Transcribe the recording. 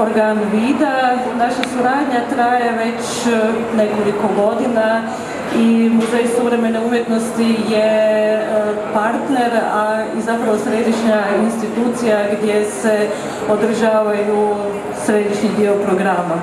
organ vida. Naša suradnja traje već e, nekoliko godina i Muzej suvremene umjetnosti je e, partner, a i zapravo središnja institucija gdje se održavaju središnji dio programa.